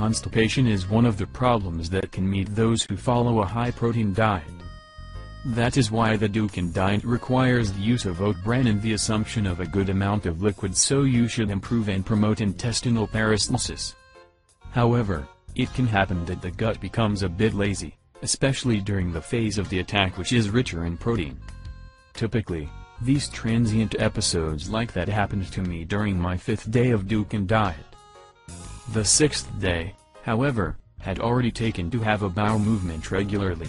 constipation is one of the problems that can meet those who follow a high-protein diet. That is why the Dukan diet requires the use of oat bran and the assumption of a good amount of liquid so you should improve and promote intestinal peristalsis. However, it can happen that the gut becomes a bit lazy, especially during the phase of the attack which is richer in protein. Typically, these transient episodes like that happened to me during my fifth day of Dukan diet. The sixth day, however, had already taken to have a bowel movement regularly.